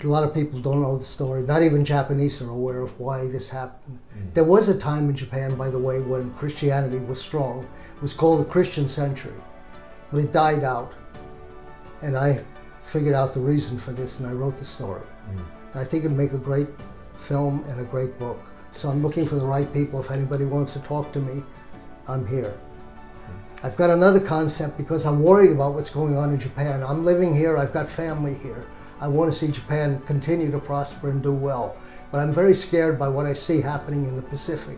A lot of people don't know the story. Not even Japanese are aware of why this happened. Mm. There was a time in Japan, by the way, when Christianity was strong. It was called the Christian century, but it died out. And I figured out the reason for this, and I wrote the story. And I think it'd make a great film and a great book. So I'm looking for the right people. If anybody wants to talk to me, I'm here. I've got another concept because I'm worried about what's going on in Japan. I'm living here, I've got family here. I want to see Japan continue to prosper and do well. But I'm very scared by what I see happening in the Pacific.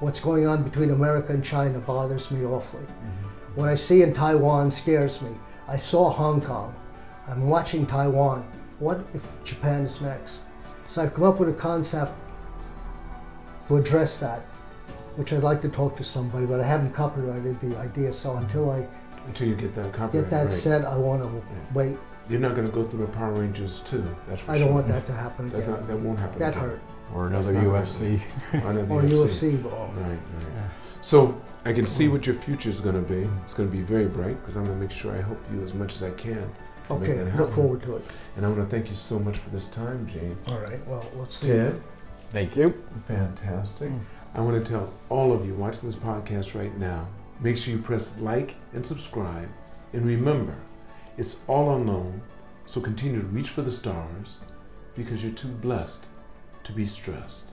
What's going on between America and China bothers me awfully. Mm-hmm. What I see in Taiwan scares me. I saw Hong Kong. I'm watching Taiwan. What if Japan is next? So I've come up with a concept to address that, which I'd like to talk to somebody, but I haven't copyrighted the idea. So until I Until you get that copyright get that right. set, I want to wait. You're not going to go through the Power Rangers too. That's for I sure. don't want that to happen That's again. not. That won't happen. That again. hurt. Or another UFC. Another (laughs) Or UFC. UFC ball. Right, right. So I can see what your future is going to be. It's going to be very bright because I'm going to make sure I help you as much as I can. Okay, look forward to it. And I want to thank you so much for this time, Jane. All right. Well, let's see. Ted, Thank you. Fantastic. Mm. I want to tell all of you watching this podcast right now make sure you press like and subscribe. And remember, it's all unknown, so continue to reach for the stars because you're too blessed to be stressed.